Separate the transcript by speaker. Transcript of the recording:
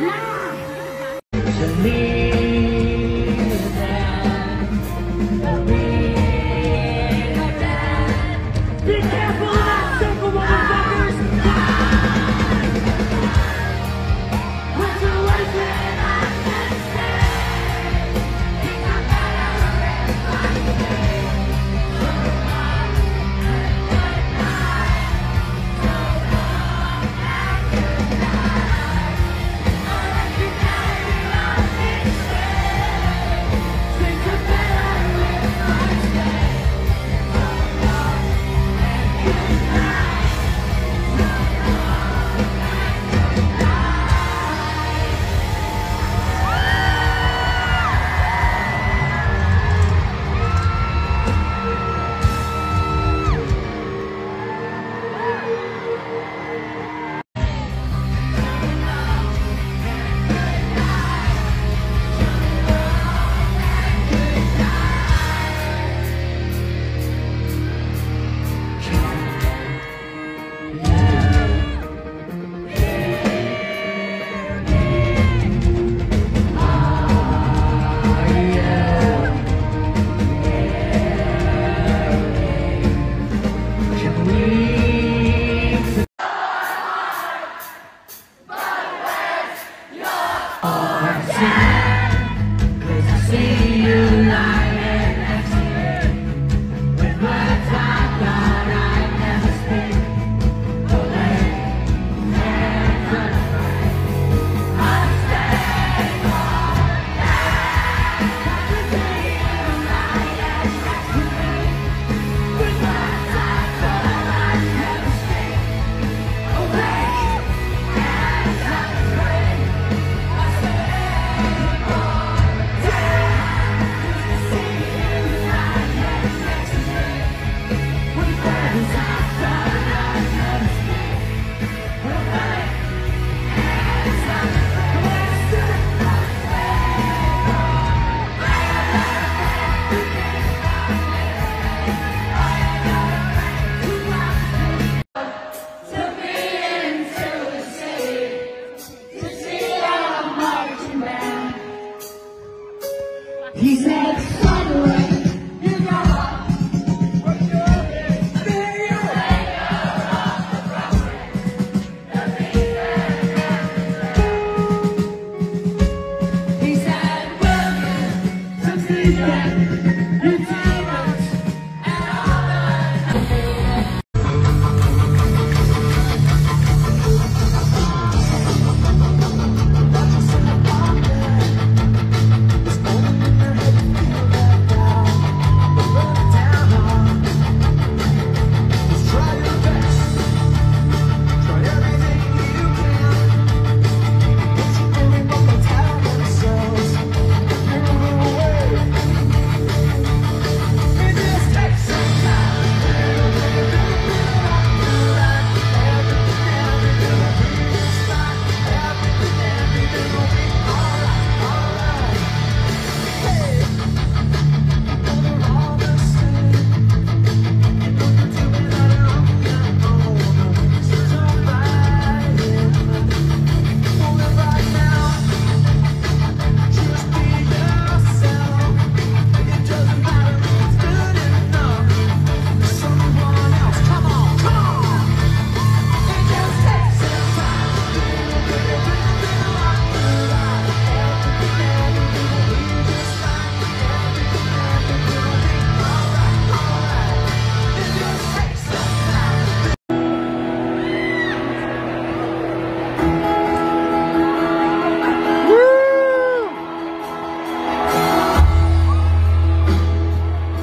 Speaker 1: to me.